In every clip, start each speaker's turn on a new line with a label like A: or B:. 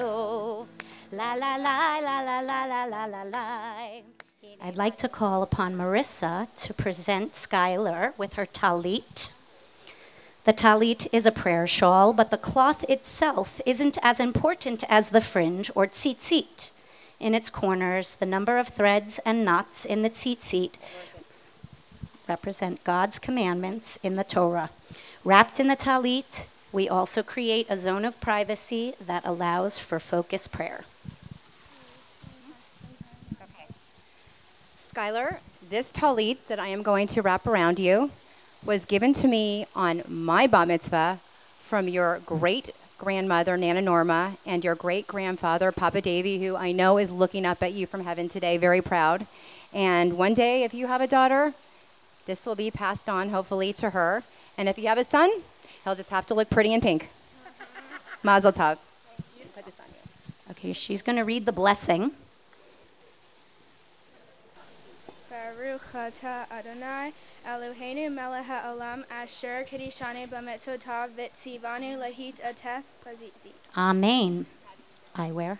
A: La la la la la la la la la la. I'd like to call upon Marissa to present Skyler with her talit. The talit is a prayer shawl, but the cloth itself isn't as important as the fringe or tzitzit. In its corners, the number of threads and knots in the tzitzit represent God's commandments in the Torah. Wrapped in the talit, we also create a zone of privacy that allows for focused prayer.
B: Skyler, this talit that I am going to wrap around you was given to me on my bat mitzvah from your great grandmother, Nana Norma, and your great grandfather, Papa Davy, who I know is looking up at you from heaven today, very proud. And one day, if you have a daughter, this will be passed on, hopefully, to her. And if you have a son, he'll just have to look pretty in pink. Mazel tov. Put this on you.
A: Okay, she's going to read the blessing.
C: Baruch atah Adonai Eloheinu melech haolam asher kedishanu v'tzivanu lahit ateh pazitzit.
A: Amen. I wear.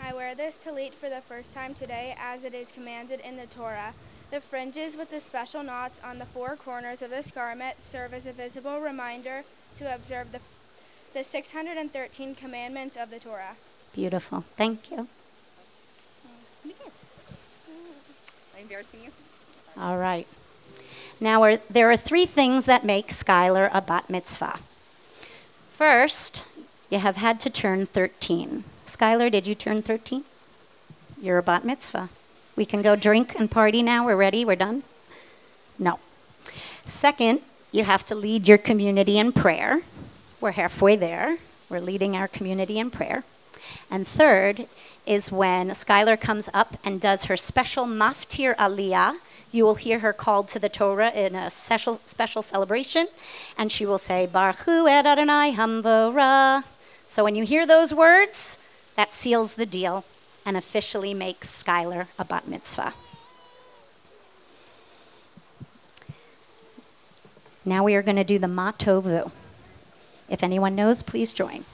C: I wear this talit for the first time today as it is commanded in the Torah. The fringes with the special knots on the four corners of this garment serve as a visible reminder to observe the, the 613 commandments of the Torah.
A: Beautiful. Thank you.
B: Am I embarrassing you?
A: All right. Now, are, there are three things that make Skyler a bat mitzvah. First, you have had to turn 13. Skyler, did you turn 13? You're a bat mitzvah. We can go drink and party now. We're ready. We're done? No. Second, you have to lead your community in prayer. We're halfway there. We're leading our community in prayer. And third is when Skyler comes up and does her special maftir aliyah. You will hear her called to the Torah in a special, special celebration, and she will say, Baruch et Adonai hamvora. So when you hear those words, that seals the deal and officially makes Skyler a bat mitzvah. Now we are going to do the matovu. If anyone knows, please join.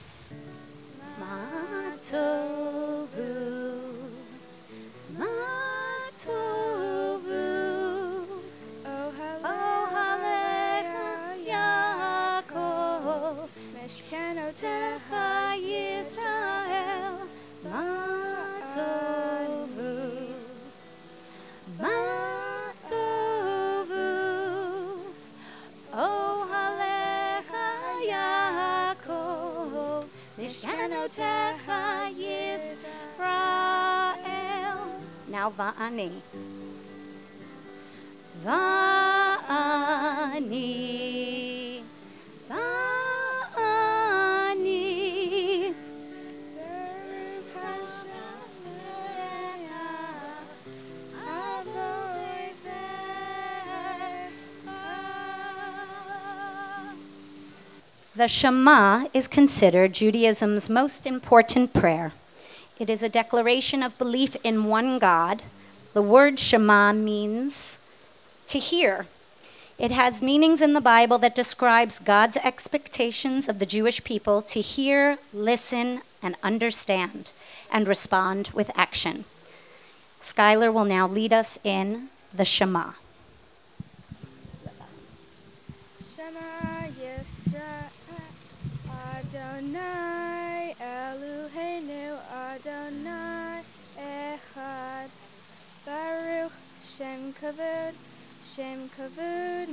A: Now va'ani. Va'ani. Va'ani. The Shema is considered Judaism's most important prayer. It is a declaration of belief in one God. The word Shema means to hear. It has meanings in the Bible that describes God's expectations of the Jewish people to hear, listen, and understand, and respond with action. Skyler will now lead us in the Shema.
C: Shema Yisrael Adonai Eloheinu Adonai Echad Baruch Shem Kavod Shem Kavod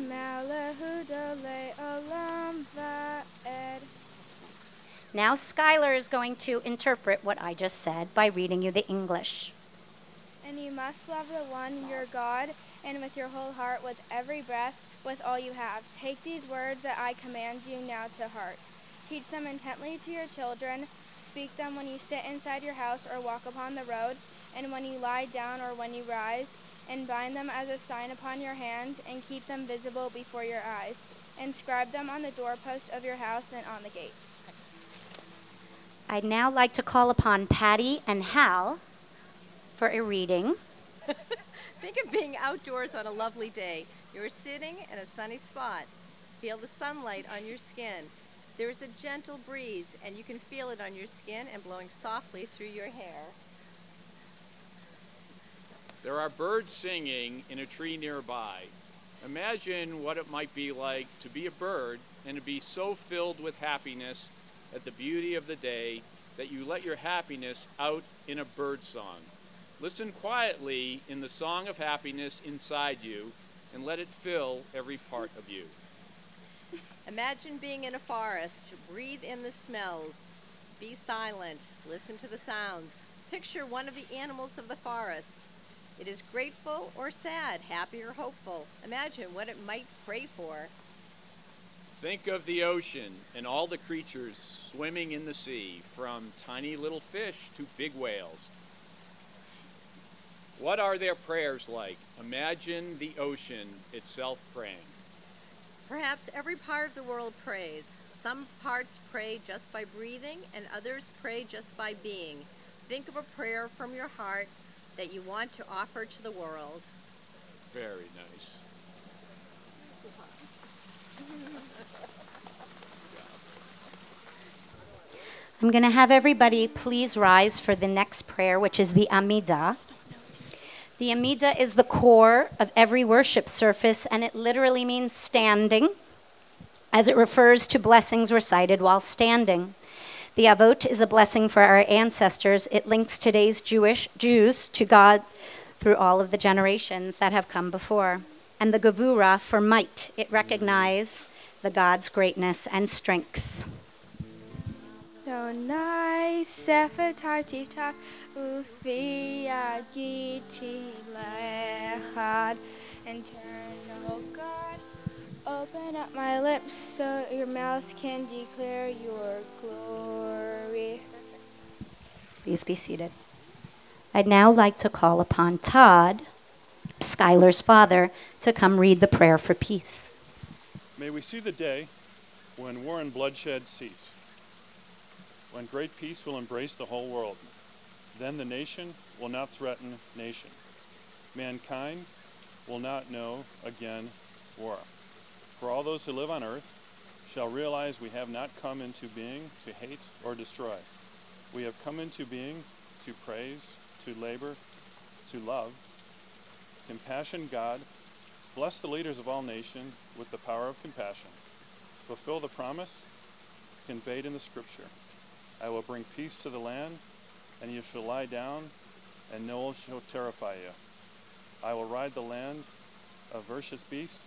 C: Olam Va'ed
A: Now, Skyler is going to interpret what I just said by reading you the English.
C: And you must love the one your God, and with your whole heart, with every breath, with all you have. Take these words that I command you now to heart. Teach them intently to your children. Speak them when you sit inside your house or walk upon the road, and when you lie down or when you rise. And bind them as a sign upon your hand, and keep them visible before your eyes. Inscribe them on the doorpost of your house and on the gates.
A: I'd now like to call upon Patty and Hal for a reading.
D: Think of being outdoors on a lovely day. You're sitting in a sunny spot. Feel the sunlight on your skin. There is a gentle breeze, and you can feel it on your skin and blowing softly through your hair.
E: There are birds singing in a tree nearby. Imagine what it might be like to be a bird and to be so filled with happiness at the beauty of the day that you let your happiness out in a bird song. Listen quietly in the song of happiness inside you and let it fill every part of you.
D: Imagine being in a forest. Breathe in the smells. Be silent. Listen to the sounds. Picture one of the animals of the forest. It is grateful or sad, happy or hopeful. Imagine what it might pray for.
E: Think of the ocean and all the creatures swimming in the sea, from tiny little fish to big whales. What are their prayers like? Imagine the ocean itself praying.
D: Perhaps every part of the world prays. Some parts pray just by breathing, and others pray just by being. Think of a prayer from your heart that you want to offer to the world.
E: Very nice.
A: I'm going to have everybody please rise for the next prayer, which is the Amida. The Amida is the core of every worship service, and it literally means standing, as it refers to blessings recited while standing. The Avot is a blessing for our ancestors. It links today's Jewish Jews to God through all of the generations that have come before. And the Gevurah for might. It recognizes the God's greatness and strength.
C: Donai sefer tartifta ufiyad giti lechad God, open up my lips so your mouth can declare your glory.
A: Please be seated. I'd now like to call upon Todd, Skyler's father, to come read the prayer for peace.
F: May we see the day when war and bloodshed cease, when great peace will embrace the whole world. Then the nation will not threaten nation. Mankind will not know again war. For all those who live on earth shall realize we have not come into being to hate or destroy. We have come into being to praise, to labor, to love. Compassion, God, bless the leaders of all nations with the power of compassion. Fulfill the promise conveyed in the scripture. I will bring peace to the land, and you shall lie down, and no one shall terrify you. I will ride the land of vicious beasts,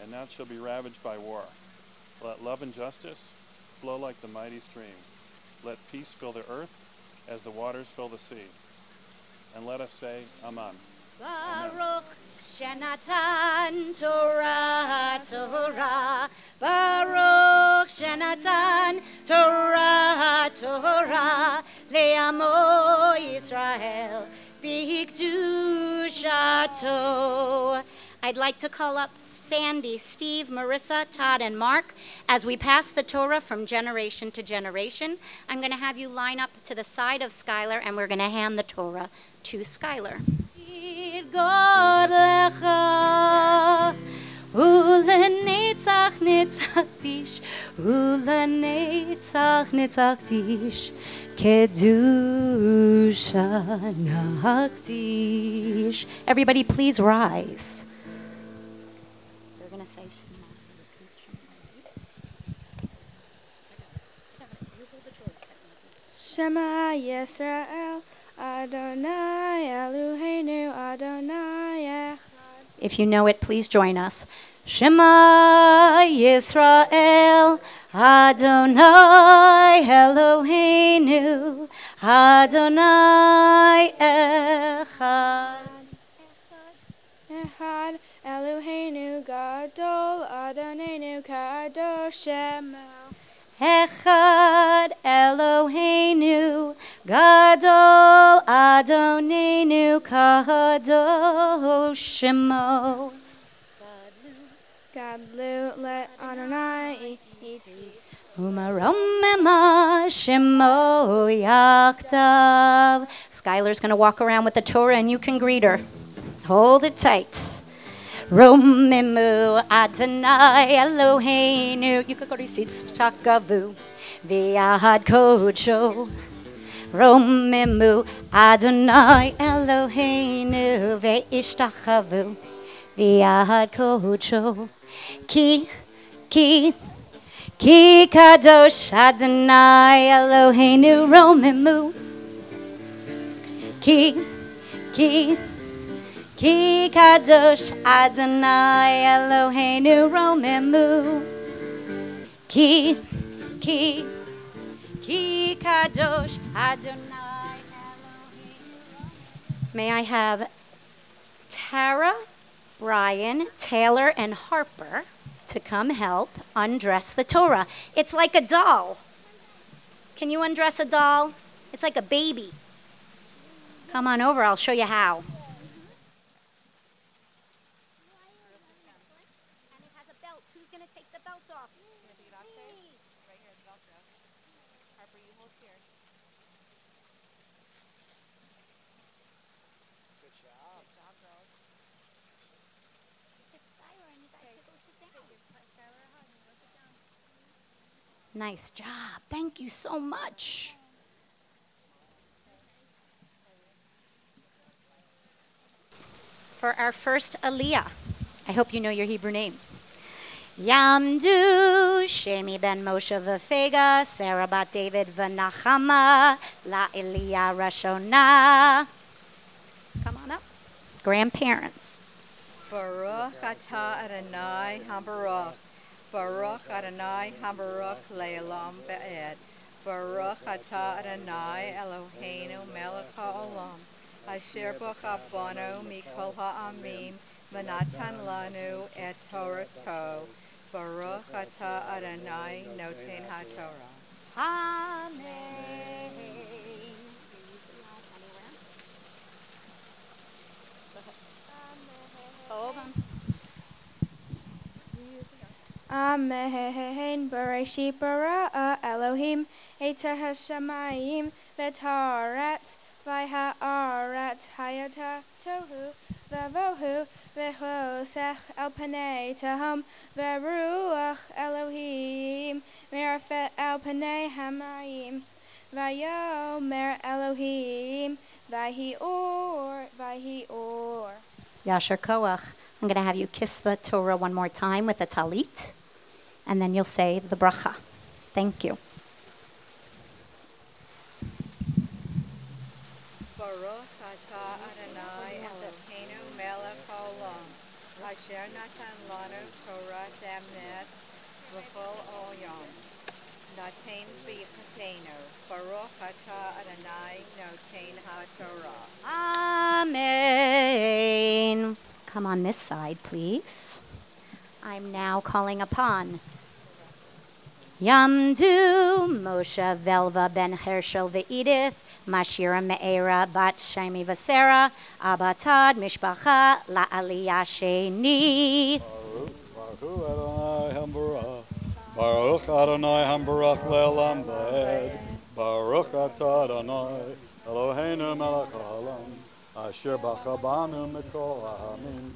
F: and not shall be ravaged by war. Let love and justice flow like the mighty stream. Let peace fill the earth as the waters fill the sea. And let us say, Amen.
A: Baruch Shenatan Torah Torah Baruch Shenatan Torah Torah Le'amo Yisrael B'Kdushato I'd like to call up Sandy, Steve, Marissa, Todd, and Mark as we pass the Torah from generation to generation. I'm going to have you line up to the side of Skyler, and we're going to hand the Torah to Skyler. Everybody please rise. They're going to say
C: Shema Yisrael, Adonai Eloheinu, Adonai.
A: If you know it, please join us. Shema Yisrael, Adonai Eloheinu, Adonai. Echad
C: Eloheinu Gadol Adonenu Kadosh Shema.
A: Echad Eloheinu, Gadol Adonenu Kadosh Shemo.
C: Gadlu Lu le Adonai iti.
A: Umaromema shemo yachtav. Skyler's going to walk around with the Torah and you can greet her. Hold it tight. Romemu Adonai Eloheinu. You could go to. Romemu Adonai Eloheinu ve'ishtachavu. Viahad kocho. Ki, ki, Ki kadosh Adonai Eloheinu romemu. Ki, ki, ki kadosh Adonai Eloheinu romemu. Ki, ki, ki kadosh Adonai Eloheinu. May I have Tara, Brian, Taylor, and Harper to come help undress the Torah. It's like a doll. Can you undress a doll? It's like a baby. Come on over, I'll show you how. And it has a belt. Who's going to take the belt off? Nice job. Thank you so much. For our first Aliyah, I hope you know your Hebrew name. Yamdu Shemi ben Moshe v'Fega, Sarah bat David v'Nachama, La Aliyah Rashona. Come on up. Grandparents.
G: Baruch atah Adonai habaruch. Baruch Adonai habaruch le'olam be'ed. Baruch atah Adonai Eloheinu melech ha'olam. Asher b'chabanu mikol ha'amim v'natan lanu et Torato. Baruch atah Adonai noten ha'torah.
A: Amen. Hold on.
C: Amen. Bereshit bara Elohim et hashamayim v'taret v'ha'aret hayata tohu v'vohu v'hosech el panei tahom v'ruach Elohim merafet el panei hamayim v'yomer Elohim v'hi or v'hi or.
A: Yasher Koach. I'm going to have you kiss the Torah one more time with a talit, and then you'll say the bracha. Thank you.
G: Baruch atah Adonai Eloheinu melech haolam. Asher natan lanu Torah damnet v'chol olam. Naten b'yichatenu. Baruch atah Adonai noten ha'torah.
A: Amen. Come on this side, please. I'm now calling upon Yamdu Moshe Velva Ben Hershel Ve'edith Mashira Me'era Bat Shemi Vasera Abatad Mishpacha La Aliyah Sheni.
H: Baruch Adonai Hambarach Le'olam Ba'ed Baruch Atah Adonai Eloheinu Melech Haolam Asher Bachabanu Mikol Ha'amim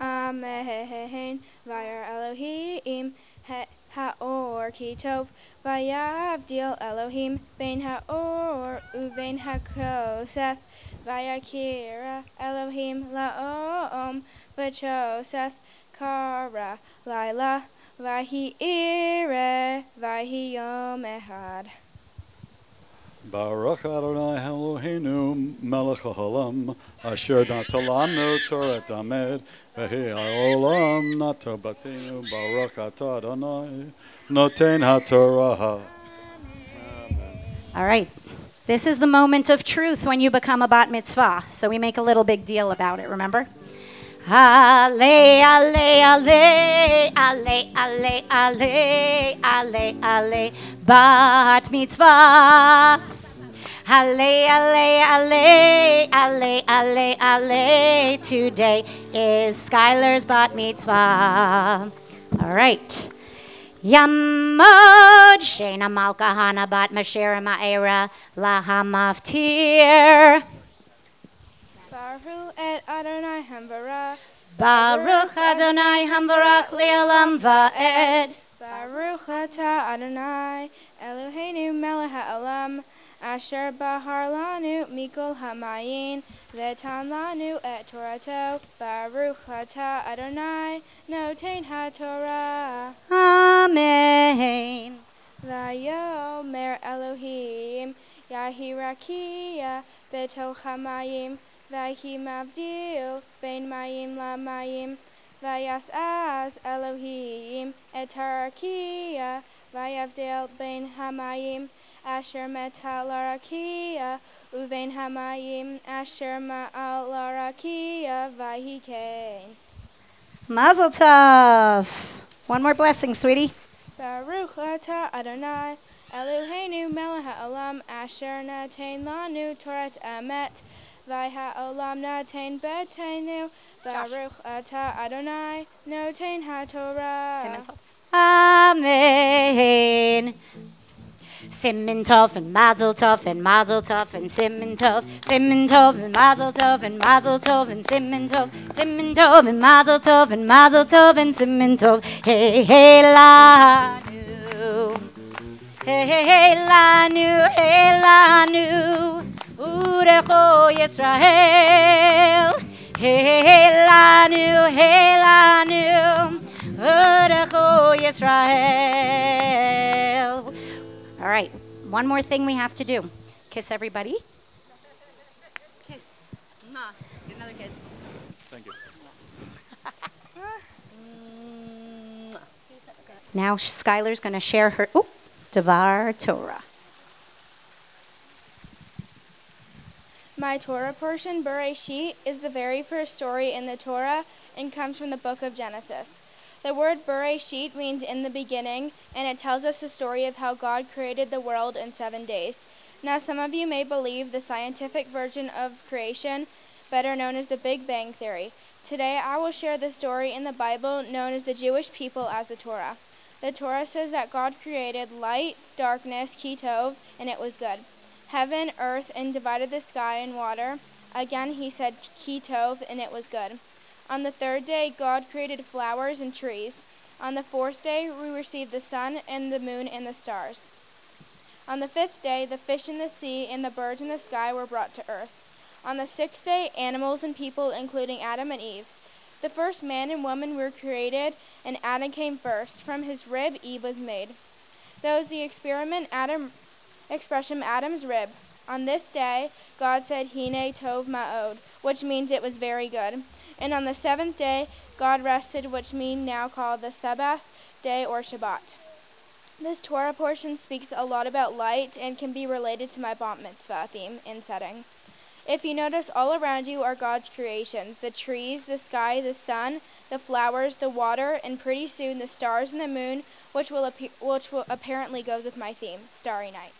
C: Amen. Vayar Elohim haor kitov. Vayavdil Elohim ben haor uven hakoseth. Vayakira Elohim laom vachoseth kara laila. Vahi ire vahi yom ehad.
H: Baruch Adonai Eloheinu Melech Haolam Asher Natalanu Torah Amed Vehi Haolam Nato Batinu Baruch Atah Adonai Noten HaTorah
A: All right. This is the moment of truth when you become a bat mitzvah. So we make a little big deal about it, remember? Ale, ale, ale, ale, ale, ale, ale, ale, bat mitzvah. Ale, ale, ale, ale, ale, ale, today is Skyler's bat mitzvah. All right. Yamod Shena Malka Hana Bat Mashera Ma'era Lahamaftir.
C: Baruch et Adonai Hambara.
A: Baruch Adonai Hambarach Le'olam Va'ed.
C: Baruch atah Adonai Eloheinu melech ha'olam asher bahar lanu mikol ha'mayin v'etan lanu et Torato. Baruch atah Adonai noten ha'torah.
A: Amen.
C: Vayomer Elohim Yahirakia betoch hamayim Vahi mavdil ben mayim la mayim Vayas az Elohim etarakia Vayavdil ben hamayim Asher metalarakia Uvein hamayim Asher ma'alarakia Vahikein
A: Mazel tov. One more blessing, sweetie.
C: Baruch atah Adonai Eloheinu melech ha'olam asher lanu emet v'ha'olam natein betenu Baruch atah Adonai notein ha'torah.
A: Amen. Siman Tov and Mazel Tov and Mazel Tov and Siman Tov, Siman Tov and Mazel Tov and Mazel Tov and Siman Tov, Siman Tov and Mazel Tov and Mazel Tov and Siman Tov. Hey hey lanu, hey hey hey lanu, hey lanu, Urecho Yisrael. Hey hey lanu, hey lanu, Urecho Yisrael. All right, one more thing we have to do. Kiss everybody.
B: Kiss. Mwah. Get another kiss.
F: Thank you.
A: Now Skyler's going to share her oh, Devar Torah.
C: My Torah portion, Bereshit, is the very first story in the Torah and comes from the book of Genesis. The word Bereshit means in the beginning, and it tells us the story of how God created the world in seven days. Now, some of you may believe the scientific version of creation, better known as the Big Bang Theory. Today, I will share the story in the Bible known as the Jewish people as the Torah. The Torah says that God created light, darkness, ketov, and it was good. Heaven, earth, and divided the sky and water. Again, he said kitov, and it was good. On the third day, God created flowers and trees. On the fourth day, we received the sun and the moon and the stars. On the fifth day, the fish in the sea and the birds in the sky were brought to earth. On the sixth day, animals and people, including Adam and Eve. The first man and woman were created, and Adam came first. From his rib, Eve was made. That was the experiment Adam expression Adam's rib. On this day, God said, Hine Tov Ma'od, which means it was very good. And on the seventh day, God rested, which means now called the Sabbath day or Shabbat. This Torah portion speaks a lot about light and can be related to my Bat Mitzvah theme and setting. If you notice, all around you are God's creations the trees, the sky, the sun, the flowers, the water, and pretty soon the stars and the moon, which will, which will apparently goes with my theme, Starry Night.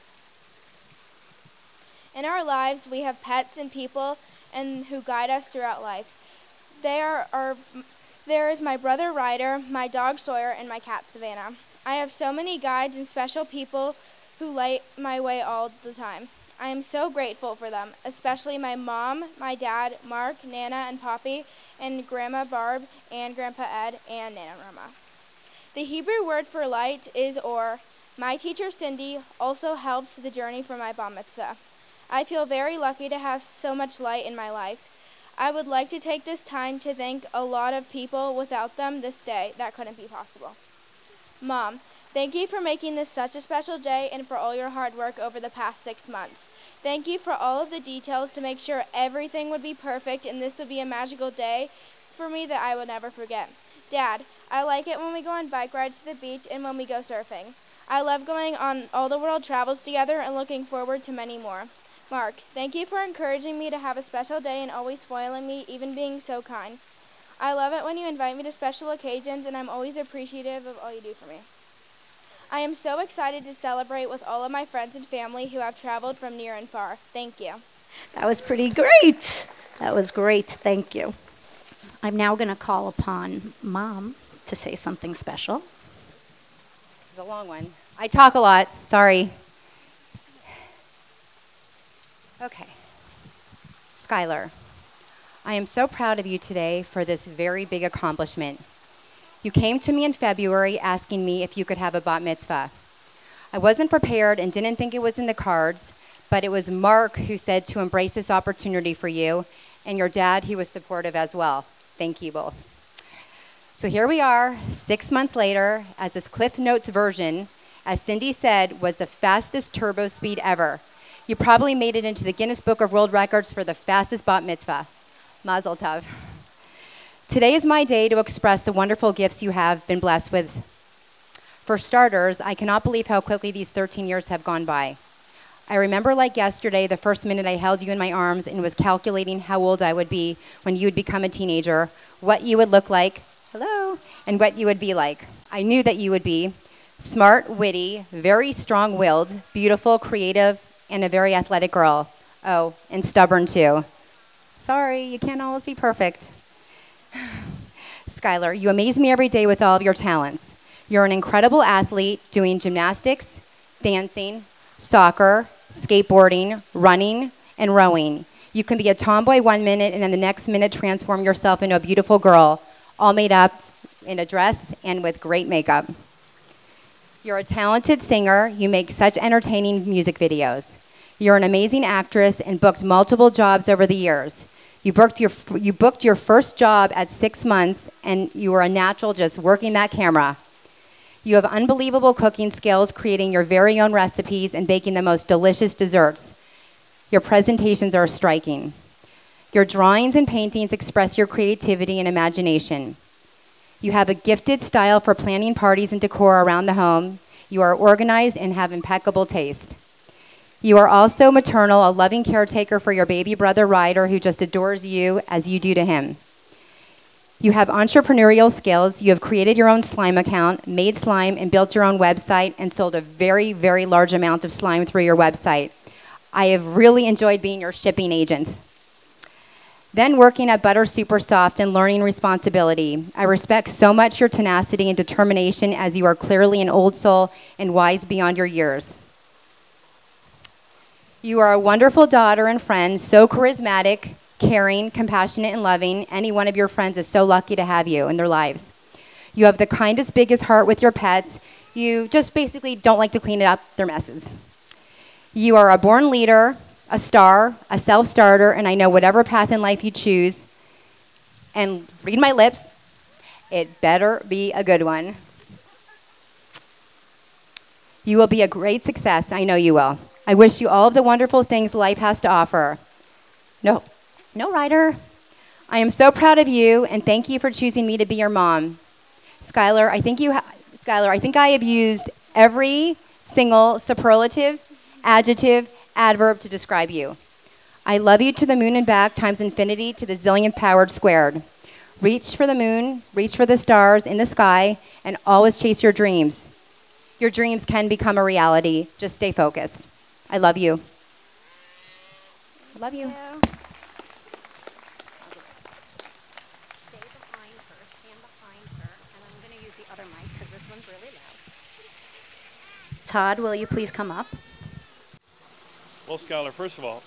C: In our lives, we have pets and people and who guide us throughout life. There are there is my brother Ryder, my dog Sawyer, and my cat Savannah. I have so many guides and special people who light my way all the time. I am so grateful for them, especially my mom, my dad, Mark, Nana, and Poppy, and Grandma Barb, and Grandpa Ed, and Nana Rama. The Hebrew word for light is or. My teacher Cindy also helps the journey for my bar mitzvah. I feel very lucky to have so much light in my life. I would like to take this time to thank a lot of people. Without them, this day, that couldn't be possible. Mom, thank you for making this such a special day and for all your hard work over the past six months. Thank you for all of the details to make sure everything would be perfect and this would be a magical day for me that I will never forget. Dad, I like it when we go on bike rides to the beach and when we go surfing. I love going on all the world travels together and looking forward to many more. Mark, thank you for encouraging me to have a special day and always spoiling me, even being so kind. I love it when you invite me to special occasions, and I'm always appreciative of all you do for me. I am so excited to celebrate with all of my friends and family who have traveled from near and far. Thank you.
A: That was pretty great. That was great. Thank you. I'm now going to call upon Mom to say something special.
B: This is a long one. I talk a lot. Sorry. Okay. Skyler, I am so proud of you today for this very big accomplishment. You came to me in February asking me if you could have a bat mitzvah. I wasn't prepared and didn't think it was in the cards, but it was Mark who said to embrace this opportunity for you, and your dad who was supportive as well. Thank you both. So here we are, six months later, as this Cliff Notes version, as Cindy said, was the fastest turbo speed ever. You probably made it into the Guinness Book of World Records for the fastest bat mitzvah. Mazel tov. Today is my day to express the wonderful gifts you have been blessed with. For starters, I cannot believe how quickly these 13 years have gone by. I remember like yesterday the first minute I held you in my arms and was calculating how old I would be when you would become a teenager, what you would look like, hello, and what you would be like. I knew that you would be smart, witty, very strong willed, beautiful, creative, and a very athletic girl. Oh, and stubborn too. Sorry, you can't always be perfect. Skyler, you amaze me every day with all of your talents. You're an incredible athlete doing gymnastics, dancing, soccer, skateboarding, running, and rowing. You can be a tomboy one minute and then the next minute transform yourself into a beautiful girl, all made up in a dress and with great makeup. You're a talented singer. You make such entertaining music videos. You're an amazing actress and booked multiple jobs over the years. You booked your, you booked your first job at six months, and you were a natural just working that camera. You have unbelievable cooking skills, creating your very own recipes and baking the most delicious desserts. Your presentations are striking. Your drawings and paintings express your creativity and imagination. You have a gifted style for planning parties and decor around the home. You are organized and have impeccable taste. You are also maternal, a loving caretaker for your baby brother Ryder, who just adores you as you do to him. You have entrepreneurial skills. You have created your own slime account, made slime, and built your own website, and sold a very, very large amount of slime through your website. I have really enjoyed being your shipping agent. Then working at Butter Super Soft and learning responsibility. I respect so much your tenacity and determination as you are clearly an old soul and wise beyond your years. You are a wonderful daughter and friend, so charismatic, caring, compassionate, and loving. Any one of your friends is so lucky to have you in their lives. You have the kindest, biggest heart with your pets. You just basically don't like to clean it up their messes. You are a born leader, a star, a self starter, and I know whatever path in life you choose, and read my lips, it better be a good one. You will be a great success. I know you will. I wish you all of the wonderful things life has to offer. No, no, Ryder. I am so proud of you, and thank you for choosing me to be your mom. Skyler, I think you, Skyler, I think I have used every single superlative, adjective, adverb to describe you. I love you to the moon and back times infinity to the zillionth powered squared. Reach for the moon, reach for the stars in the sky, and always chase your dreams. Your dreams can become a reality. Just stay focused. I love you. I love you.
A: Stay behind her, stand behind her, and I'm going to use the other mic because this one's really loud. Todd, will you please come up?
F: Well, Skyler, first of all,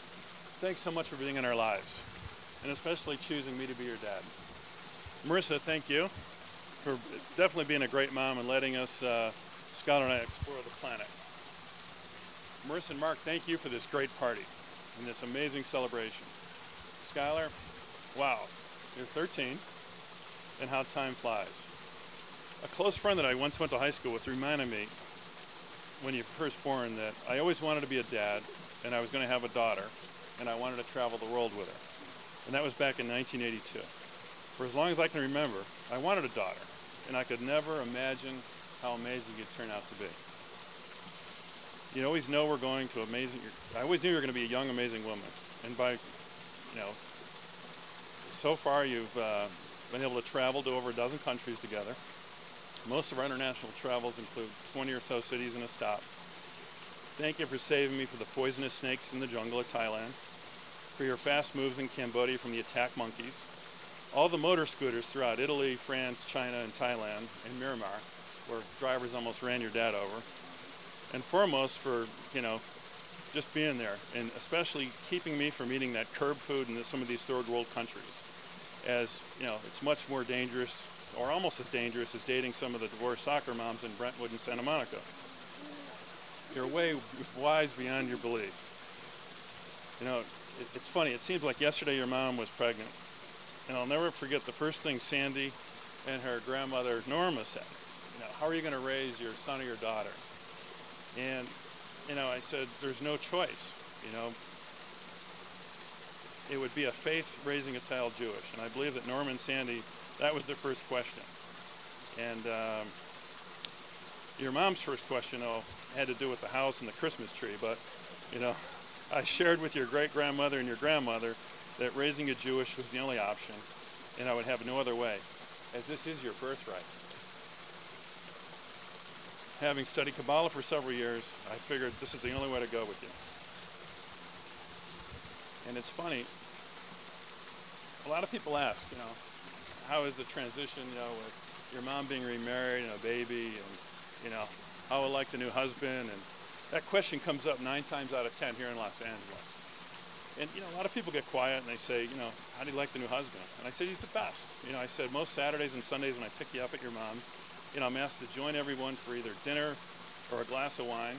F: thanks so much for being in our lives, and especially choosing me to be your dad. Marissa, thank you for definitely being a great mom and letting us, uh, Skyler and I, explore the planet. Marissa and Mark, thank you for this great party and this amazing celebration. Skyler, wow, you're 13, and how time flies. A close friend that I once went to high school with reminded me when you first born that I always wanted to be a dad and I was going to have a daughter and I wanted to travel the world with her. And that was back in 1982. For as long as I can remember, I wanted a daughter and I could never imagine how amazing it turned out to be. You always know we're going to amazing, I always knew you were going to be a young, amazing woman. And by, you know, so far you've uh, been able to travel to over a dozen countries together. Most of our international travels include 20 or so cities and a stop. Thank you for saving me from the poisonous snakes in the jungle of Thailand, for your fast moves in Cambodia from the attack monkeys, all the motor scooters throughout Italy, France, China, and Thailand, and Myanmar, where drivers almost ran your dad over, and foremost for, you know, just being there, and especially keeping me from eating that curb food in some of these third world countries. As, you know, it's much more dangerous, or almost as dangerous as dating some of the divorced soccer moms in Brentwood and Santa Monica. You're way wise beyond your belief. You know, it, it's funny, it seems like yesterday your mom was pregnant. And I'll never forget the first thing Sandy and her grandmother Norma said. You know, how are you going to raise your son or your daughter? And, you know, I said, there's no choice. You know, it would be a faith raising a child Jewish. And I believe that Norman Sandy, that was their first question. And um, your mom's first question, though, had to do with the house and the Christmas tree. But, you know, I shared with your great grandmother and your grandmother that raising a Jewish was the only option, and I would have no other way, as this is your birthright. Having studied Kabbalah for several years, I figured this is the only way to go with you. And it's funny, a lot of people ask, you know, how is the transition, you know, with your mom being remarried and a baby, and, you know, how will like the new husband? And that question comes up nine times out of ten here in Los Angeles. And you know, a lot of people get quiet and they say, you know, how do you like the new husband? And I said, he's the best. You know, I said most Saturdays and Sundays when I pick you up at your mom's, you know, I'm asked to join everyone for either dinner or a glass of wine.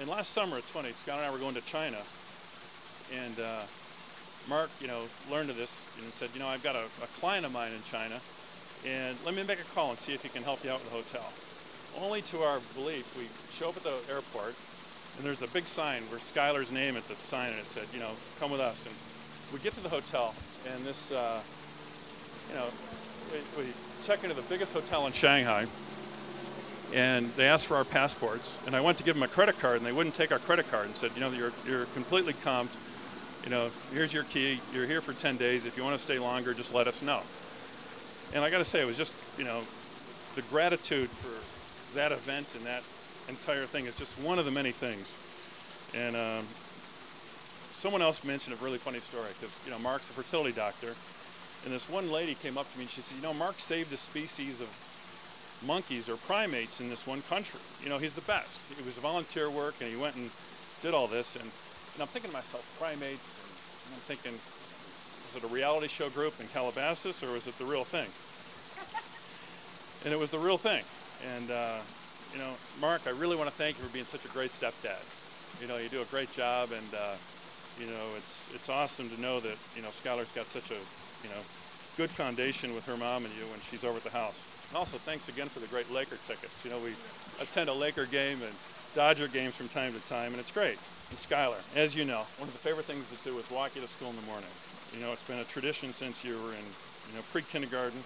F: And last summer, it's funny, Scott and I were going to China, and uh, Mark, you know, learned of this and said, you know, I've got a, a client of mine in China, and let me make a call and see if he can help you out with the hotel. Only to our belief, we show up at the airport, and there's a big sign where Skyler's name at the sign, and it said, you know, come with us. And we get to the hotel, and this, uh, you know, we, we check into the biggest hotel in Shanghai, and they asked for our passports, and I went to give them a credit card, and they wouldn't take our credit card, and said, you know, you're, you're completely comped. You know, here's your key. You're here for 10 days. If you want to stay longer, just let us know. And I got to say, it was just, you know, the gratitude for that event and that entire thing is just one of the many things. And um, someone else mentioned a really funny story because you know Mark's a fertility doctor, and this one lady came up to me and she said, you know, Mark saved a species of monkeys or primates in this one country. You know, he's the best. It was volunteer work, and he went and did all this. And, and I'm thinking to myself, primates, and I'm thinking, was it a reality show group in Calabasas or was it the real thing? and it was the real thing. And uh, you know, Mark, I really want to thank you for being such a great stepdad. You know, you do a great job, and uh, you know, it's it's awesome to know that you know Skyler's got such a you know good foundation with her mom and you when she's over at the house. And also, thanks again for the great Laker tickets. You know, we attend a Laker game and Dodger games from time to time, and it's great. And Skyler, as you know, one of the favorite things to do is walk you to school in the morning. You know, it's been a tradition since you were in you know pre-kindergarten.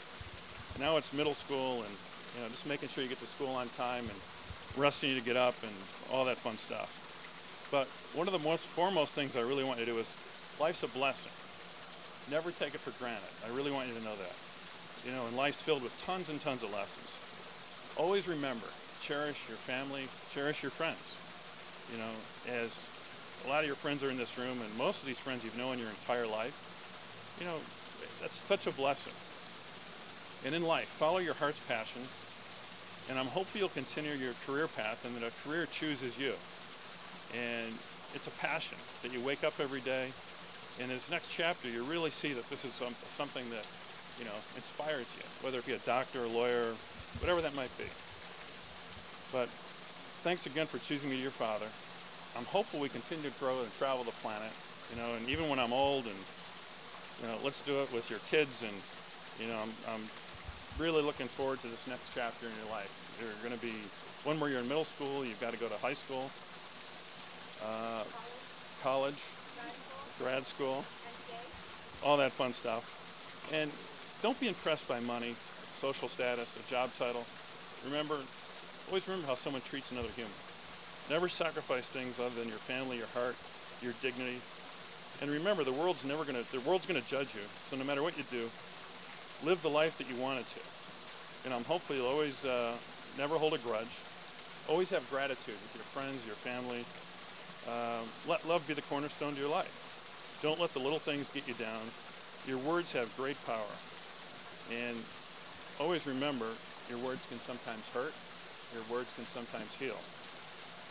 F: Now it's middle school, and you know, just making sure you get to school on time and resting you to get up and all that fun stuff. But one of the most foremost things I really want you to do is life's a blessing. Never take it for granted. I really want you to know that. You know, and life's filled with tons and tons of lessons. Always remember, cherish your family, cherish your friends. You know, as a lot of your friends are in this room, and most of these friends you've known your entire life, you know, that's such a blessing. And in life, follow your heart's passion and I'm hopeful you'll continue your career path and that a career chooses you. And it's a passion that you wake up every day. And in this next chapter, you really see that this is some, something that, you know, inspires you, whether it be a doctor, a lawyer, whatever that might be. But thanks again for choosing me to your father. I'm hopeful we continue to grow and travel the planet, you know, and even when I'm old and, you know, let's do it with your kids and, you know, I'm, I'm really looking forward to this next chapter in your life. You're going to be one where you're in middle school, you've got to go to high school, uh, college, grad school, all that fun stuff. And don't be impressed by money, social status, a job title. Remember, always remember how someone treats another human. Never sacrifice things other than your family, your heart, your dignity. And remember, the world's never going to, the world's to judge you. So no matter what you do, live the life that you wanted to. You know, hopefully you'll always uh, never hold a grudge. Always have gratitude with your friends, your family. Um, let love be the cornerstone to your life. Don't let the little things get you down. Your words have great power. And always remember, your words can sometimes hurt. Your words can sometimes heal.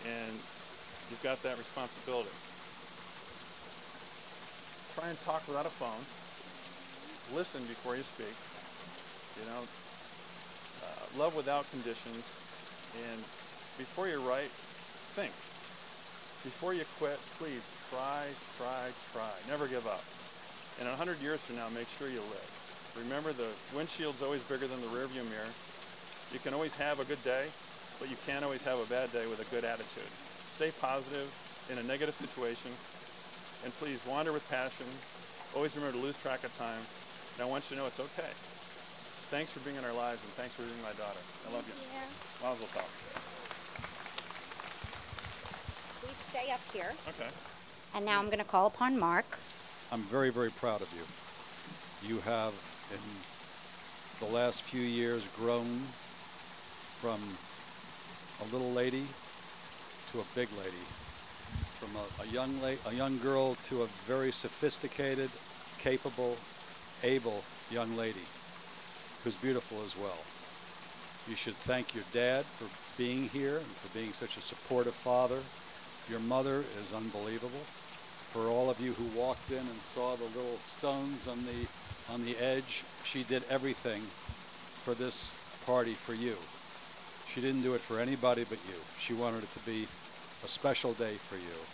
F: And you've got that responsibility. Try and talk without a phone. Listen before you speak. You know, uh, love without conditions. And before you write, think. Before you quit, please try, try, try. Never give up. And 100 years from now, make sure you live. Remember, the windshield's always bigger than the rearview mirror. You can always have a good day, but you can't always have a bad day with a good attitude. Stay positive in a negative situation, and please wander with passion. Always remember to lose track of time. And I want you to know it's okay. Thanks for being in our lives, and thanks for being my daughter. I love you.
C: Yeah.
F: Mazel tov.
A: Please stay up here.
F: Okay.
A: And now I'm going to call upon Mark.
H: I'm very, very proud of you. You have, in the last few years, grown from a little lady to a big lady, from a, a young la- a young girl to a very sophisticated, capable, able young lady who's beautiful as well. You should thank your dad for being here and for being such a supportive father. Your mother is unbelievable. For all of you who walked in and saw the little stones on the on the edge, she did everything for this party for you. She didn't do it for anybody but you. She wanted it to be a special day for you.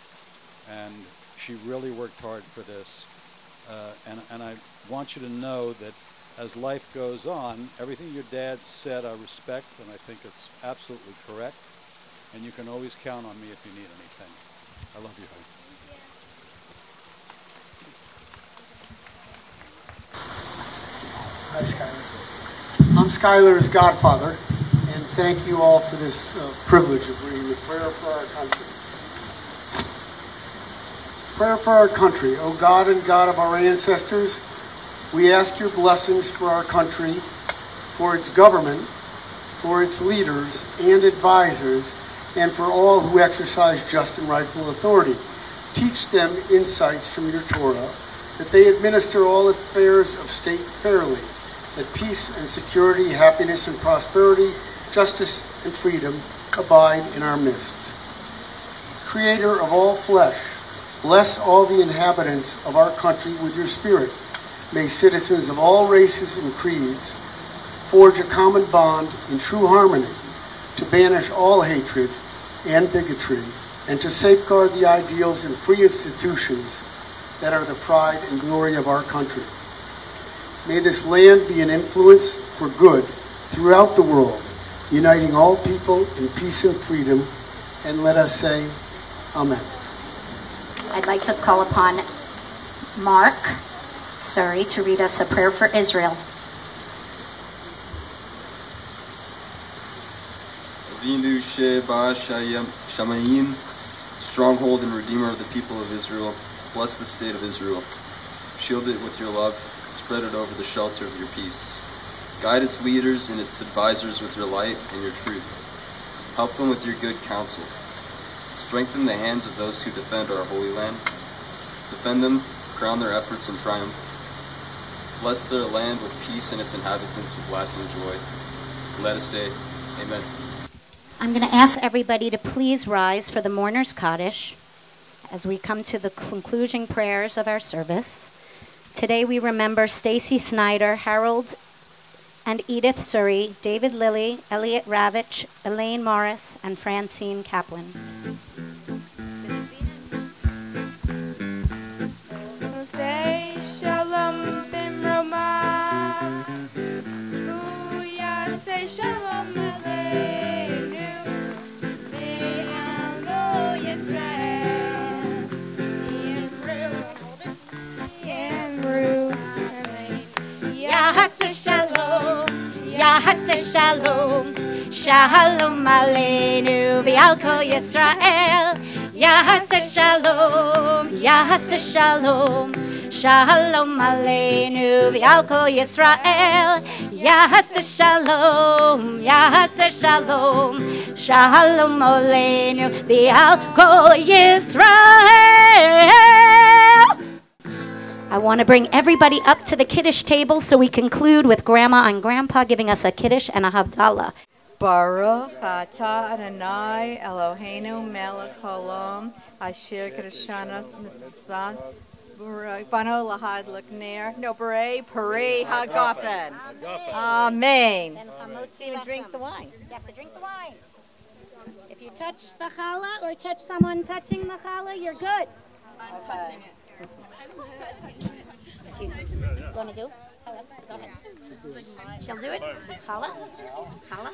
H: And she really worked hard for this. Uh, and, and I want you to know that as life goes on, everything your dad said I respect, and I think it's absolutely correct. And you can always count on me if you need anything. I love you, honey.
I: Hi, Skyler. I'm Skyler's godfather, and thank you all for this uh, privilege of reading the prayer for our country. Prayer for our country. O God and God of our ancestors, we ask your blessings for our country, for its government, for its leaders and advisors, and for all who exercise just and rightful authority. Teach them insights from your Torah, that they administer all affairs of state fairly, that peace and security, happiness and prosperity, justice and freedom abide in our midst. Creator of all flesh, bless all the inhabitants of our country with your spirit. May citizens of all races and creeds forge a common bond in true harmony to banish all hatred and bigotry and to safeguard the ideals and free institutions that are the pride and glory of our country. May this land be an influence for good throughout the world, uniting all people in peace and freedom. And let us say, Amen.
A: I'd like to call upon Mark Surrey to read us a prayer for Israel.
J: Avinu Sheba Shayim Shamayim, stronghold and redeemer of the people of Israel, bless the state of Israel. Shield it with your love, spread it over the shelter of your peace. Guide its leaders and its advisors with your light and your truth. Help them with your good counsel. Strengthen the hands of those who defend our holy land. Defend them, crown their efforts in triumph. Bless their land with peace and its inhabitants with lasting joy. Let us say, Amen.
A: I'm going to ask everybody to please rise for the mourner's Kaddish as we come to the conclusion prayers of our service. Today we remember Stacy Snyder, Harold and Edith Surrey, David Lilly, Elliot Ravitch, Elaine Morris, and Francine Kaplan. Yahasa shalom, shalom aleinu v'al kol Yisrael. Yahasa shalom, Yahasa shalom, Shalom Aleinu V'al Kol Yisrael Yaseh Shalom Yaseh Shalom Shalom Aleinu V'al Kol Yisrael I want to bring everybody up to the Kiddush table so we conclude with Grandma and Grandpa giving us a Kiddush and a Havdalah.
G: Baruch atah Adonai Eloheinu melech haolam asher kereshanas mitzvah bano lahad lekner no beret peri hagafen. Amen.
A: Then even drink the wine. You have to drink the wine. If you touch the challah or touch someone touching the challah, you're good.
C: I'm touching it.
A: Do you want to do? Hello, go ahead. She'll do it. Challah. Challah.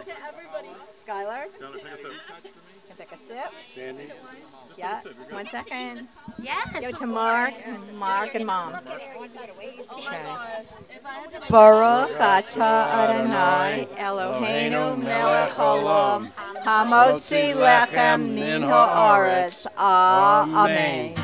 C: Okay, everybody.
G: Skyler,
F: Skyler, take a sip.
G: can take a sip.
F: Sandy.
G: Yeah, one second.
A: Yes.
G: Give it to Mark, Mark and Mom. Okay.
C: gosh. If I had to
G: Baruch atah Adonai Eloheinu melech haolam hamotzi lechem min haaretz. Amen.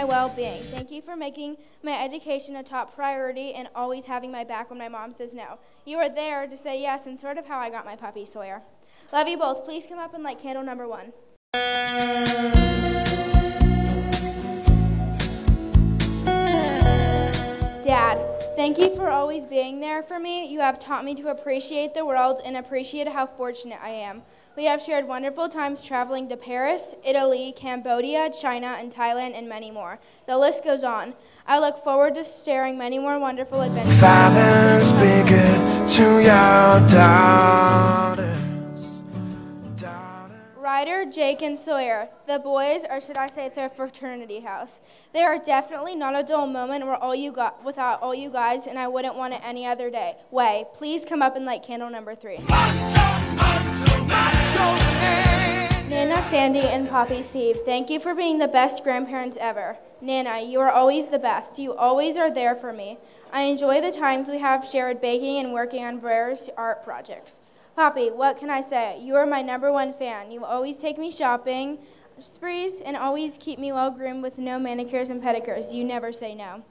C: My well being. Thank you for making my education a top priority and always having my back when my mom says no. You are there to say yes, and sort of how I got my puppy, Sawyer. Love you both. Please come up and light candle number one. Dad, thank you for always being there for me. You have taught me to appreciate the world and appreciate how fortunate I am. We have shared wonderful times traveling to Paris, Italy, Cambodia, China, and Thailand, and many more. The list goes on. I look forward to sharing many more wonderful adventures.
K: Fathers, be good to your daughters.
C: Ryder, Jake and Sawyer, the boys, or should I say their fraternity house. There are definitely not a dull moment where all you got without all you guys, and I wouldn't want it any other day. Way, please come up and light candle number three. Nana, Sandy, and Poppy Steve, thank you for being the best grandparents ever. Nana, you are always the best. You always are there for me. I enjoy the times we have shared baking and working on various art projects. Poppy, what can I say? You are my number one fan. You always take me shopping sprees and always keep me well groomed with no manicures and pedicures. You never say no.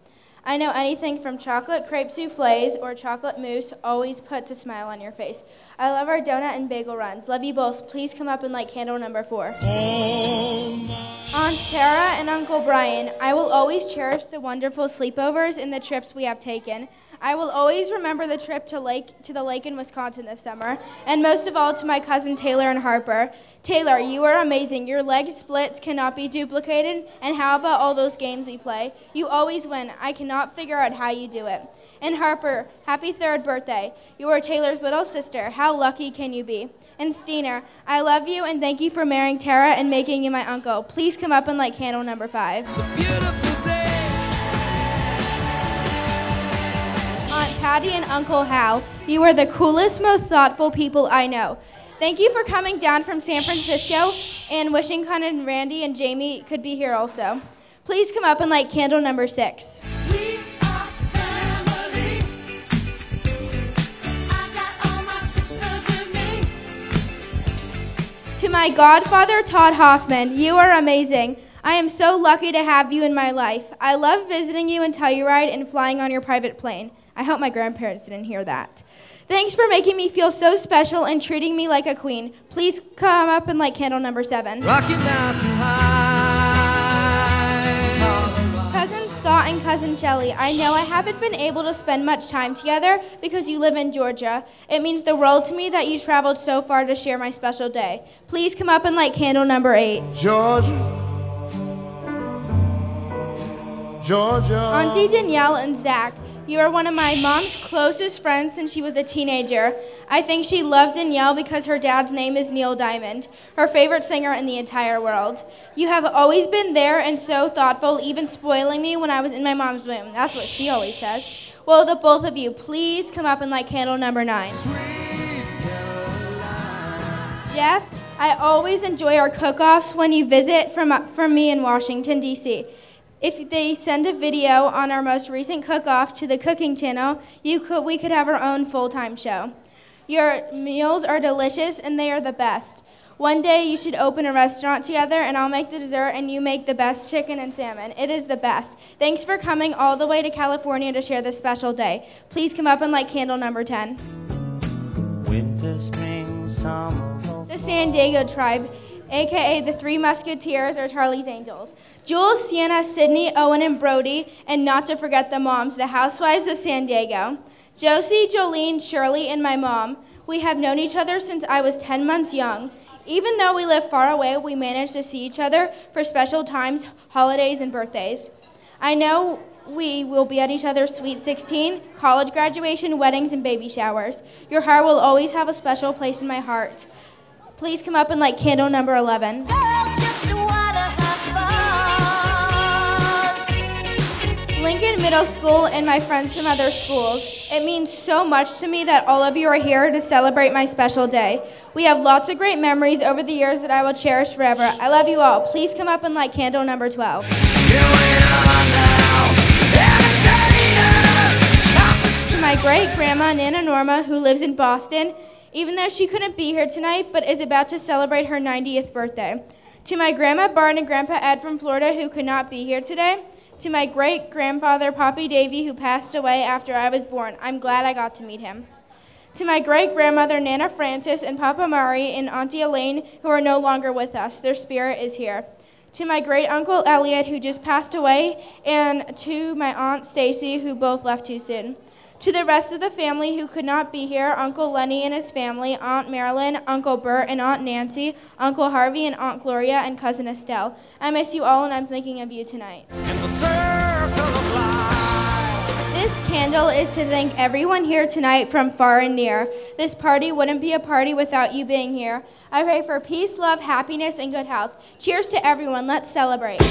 C: I know anything from chocolate crepe souffles or chocolate mousse always puts a smile on your face. I love our donut and bagel runs. Love you both. Please come up and light candle number four. Aunt Tara and Uncle Brian, I will always cherish the wonderful sleepovers and the trips we have taken. I will always remember the trip to lake to the lake in Wisconsin this summer, and most of all to my cousin Taylor and Harper. Taylor, you are amazing. Your leg splits cannot be duplicated, and how about all those games we play? You always win. I cannot figure out how you do it. And Harper, happy third birthday. You are Taylor's little sister. How lucky can you be? And Steiner, I love you and thank you for marrying Tara and making you my uncle. Please come up and light candle number five. Patty and Uncle Hal, you are the coolest, most thoughtful people I know. Thank you for coming down from San Francisco and wishing Con and Randy and Jamie could be here also. Please come up and light candle number six. To my godfather, Todd Hoffman, you are amazing. I am so lucky to have you in my life. I love visiting you in Telluride and flying on your private plane. I hope my grandparents didn't hear that. Thanks for making me feel so special and treating me like a queen. Please come up and light candle number seven.
K: Rocky Mountain High.
C: Cousin Scott and Cousin Shelly, I know I haven't been able to spend much time together because you live in Georgia. It means the world to me that you traveled so far to share my special day. Please come up and light candle number eight.
K: Georgia. Georgia.
C: Auntie Danielle and Zach, you are one of my mom's closest friends since she was a teenager. I think she loved Danielle because her dad's name is Neil Diamond, her favorite singer in the entire world. You have always been there and so thoughtful, even spoiling me when I was in my mom's womb. That's what she always says. Well, the both of you, please come up and light candle number nine. Jeff, I always enjoy our cook-offs when you visit from, from me in Washington, D.C. If they send a video on our most recent cook-off to the cooking channel, you could, we could have our own full-time show. Your meals are delicious and they are the best. One day you should open a restaurant together and I'll make the dessert and you make the best chicken and salmon. It is the best. Thanks for coming all the way to California to share this special day. Please come up and light candle number 10.
K: Winter, spring, summer.
C: The San Diego tribe, aka the Three Musketeers or Charlie's Angels. Jules, Sienna, Sydney, Owen, and Brody, and not to forget the moms, the housewives of San Diego. Josie, Jolene, Shirley, and my mom. We have known each other since I was 10 months young. Even though we live far away, we manage to see each other for special times, holidays, and birthdays. I know we will be at each other's sweet 16, college graduation, weddings, and baby showers. Your heart will always have a special place in my heart. Please come up and light candle number 11. Lincoln Middle School and my friends from other schools. It means so much to me that all of you are here to celebrate my special day. We have lots of great memories over the years that I will cherish forever. I love you all. Please come up and light candle number 12. To my great grandma, Nana Norma, who lives in Boston, even though she couldn't be here tonight, but is about to celebrate her 90th birthday. To my grandma Bart and grandpa Ed from Florida, who could not be here today. To my great grandfather Poppy Davy, who passed away after I was born. I'm glad I got to meet him. To my great grandmother Nana Francis and Papa Murray and Auntie Elaine, who are no longer with us. Their spirit is here. To my great uncle Elliot, who just passed away, and to my aunt Stacy, who both left too soon. To the rest of the family who could not be here, Uncle Lenny and his family, Aunt Marilyn, Uncle Bert and Aunt Nancy, Uncle Harvey and Aunt Gloria, and Cousin Estelle. I miss you all and I'm thinking of you tonight. This this candle is to thank everyone here tonight from far and near. This party wouldn't be a party without you being here. I pray for peace, love, happiness, and good health. Cheers to everyone. Let's celebrate.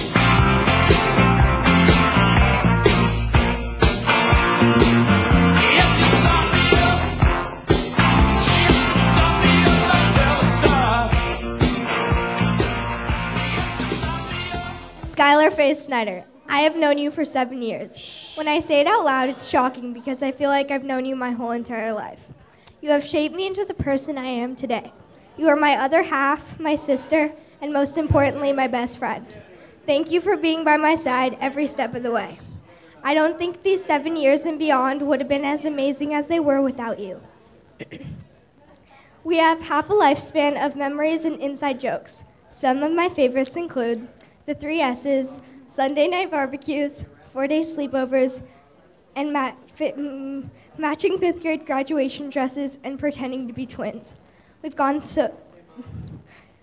L: Faith Snyder. I have known you for seven years. When I say it out loud, it's shocking because I feel like I've known you my whole entire life. You have shaped me into the person I am today. You are my other half, my sister, and most importantly, my best friend. Thank you for being by my side every step of the way. I don't think these seven years and beyond would have been as amazing as they were without you. we have half a lifespan of memories and inside jokes. Some of my favorites include the three S's, Sunday night barbecues, four day sleepovers, and ma- fi- mm, matching fifth grade graduation dresses and pretending to be twins. We've gone so.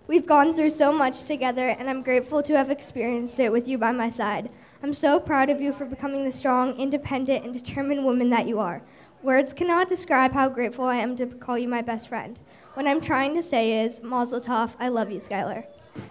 L: We've gone through so much together, and I'm grateful to have experienced it with you by my side. I'm so proud of you for becoming the strong, independent, and determined woman that you are. Words cannot describe how grateful I am to call you my best friend. What I'm trying to say is, Mazel Tov, I love you, Skyler.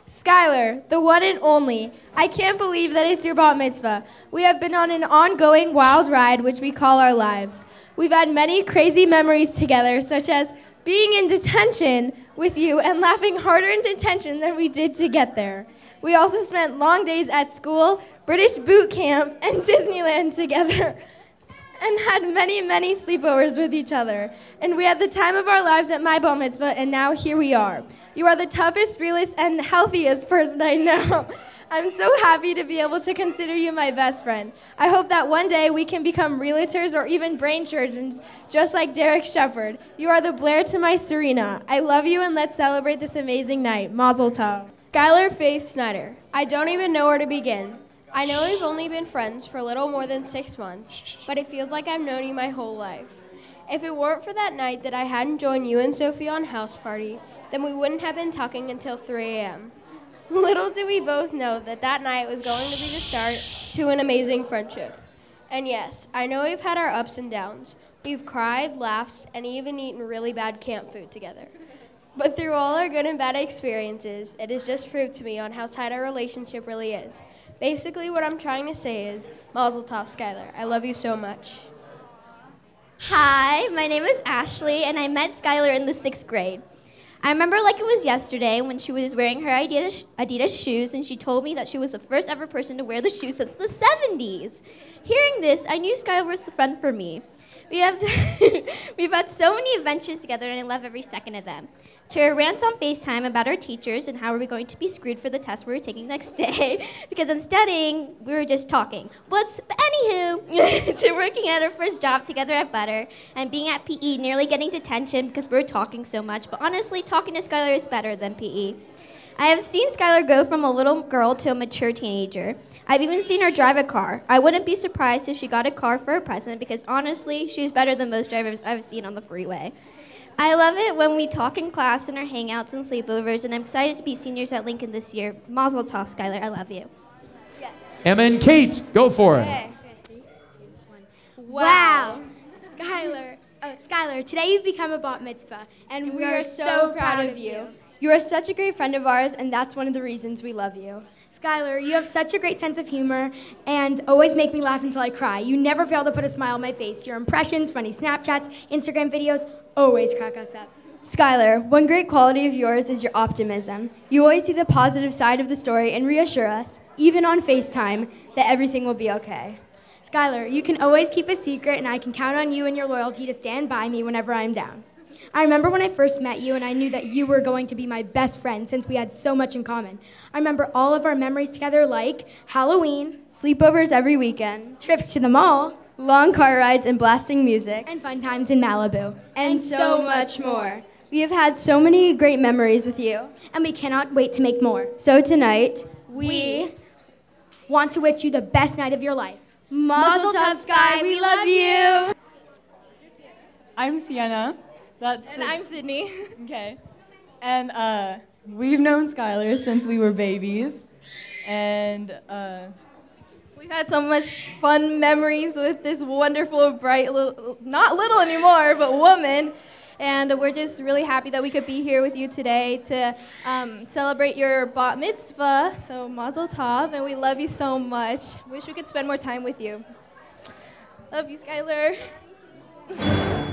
C: Skyler, the one and only. I can't believe that it's your bat mitzvah. We have been on an ongoing wild ride, which we call our lives. We've had many crazy memories together, such as being in detention with you and laughing harder in detention than we did to get there. We also spent long days at school, British boot camp, and Disneyland together and had many, many sleepovers with each other. And we had the time of our lives at my bar mitzvah, and now here we are. You are the toughest, realest, and healthiest person I know. I'm so happy to be able to consider you my best friend. I hope that one day we can become realtors or even brain surgeons, just like Derek Shepherd. You are the Blair to my Serena. I love you, and let's celebrate this amazing night. Mazel tov.
M: Skyler Faith Snyder. I don't even know where to begin. I know we've only been friends for a little more than six months, but it feels like I've known you my whole life. If it weren't for that night that I hadn't joined you and Sophie on house party, then we wouldn't have been talking until 3 a.m. Little did we both know that that night was going to be the start to an amazing friendship. And yes, I know we've had our ups and downs. We've cried, laughed, and even eaten really bad camp food together. But through all our good and bad experiences, it has just proved to me on how tight our relationship really is. Basically, what I'm trying to say is, Mazel Tov, Skyler. I love you so much.
N: Hi, my name is Ashley, and I met Skyler in the sixth grade. I remember like it was yesterday when she was wearing her Adidas, Adidas shoes, and she told me that she was the first ever person to wear the shoes since the 70s. Hearing this, I knew Skyler was the friend for me. We have we've had so many adventures together, and I love every second of them. To rants on FaceTime about our teachers and how we were going to be screwed for the test we were taking next day, because in studying we were just talking. What's, But anywho, to working at our first job together at Butter and being at PE, nearly getting detention because we were talking so much. But honestly, talking to Skyler is better than PE. I have seen Skyler go from a little girl to a mature teenager. I've even seen her drive a car. I wouldn't be surprised if she got a car for a present because honestly, she's better than most drivers I've seen on the freeway. I love it when we talk in class and our hangouts and sleepovers, and I'm excited to be seniors at Lincoln this year. Mazel tov, Skyler. I love you. Yes.
O: Emma and Kate, go for it.
P: Wow. Skyler, oh, Skyler, today you've become a bat mitzvah, and, we, are, so proud of you.
L: You are such a great friend of ours, and that's one of the reasons we love you.
P: Skyler, you have such a great sense of humor and always make me laugh until I cry. You never fail to put a smile on my face. Your impressions, funny Snapchats, Instagram videos always crack us up.
L: Skyler, one great quality of yours is your optimism. You always see the positive side of the story and reassure us, even on FaceTime, that everything will be okay.
P: Skyler, you can always keep a secret, and I can count on you and your loyalty to stand by me whenever I'm down. I remember when I first met you, and I knew that you were going to be my best friend since we had so much in common. I remember all of our memories together, like Halloween,
L: sleepovers every weekend,
P: trips to the mall,
L: long car rides and blasting music,
P: and fun times in Malibu,
L: and, so much more. We have had so many great memories with you,
P: and we cannot wait to make more.
L: So tonight,
P: we want to wish you the best night of your life.
L: Mazel tov, Sky. We love you.
Q: I'm Sienna. That's
R: And I'm Sydney.
Q: okay. And uh, we've known Skyler since we were babies, and uh,
R: We've had so much fun memories with this wonderful, bright, little, not little anymore, but woman. And we're just really happy that we could be here with you today to um, celebrate your bat mitzvah. So, mazel tov, and we love you so much. Wish we could spend more time with you. Love you, Skyler.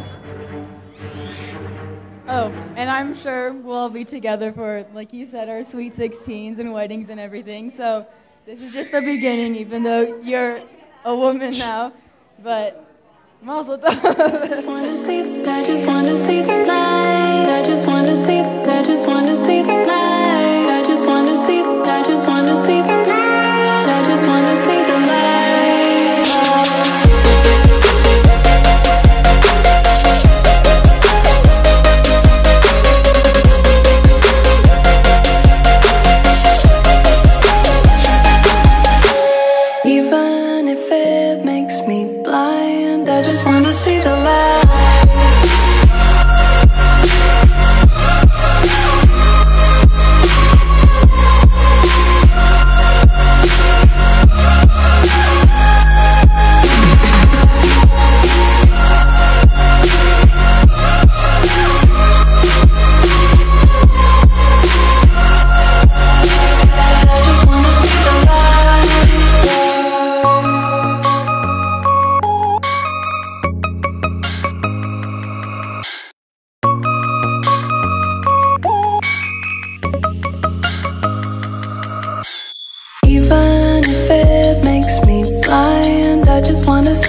Q: Oh, and I'm sure we'll all be together for, like you said, our sweet 16s and weddings and everything. So this is just the beginning, even though you're a woman now. But mazel tov.